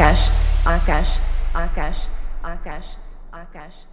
Ákás, Ákás, Ákás, Ákás, Ákás, Ákás.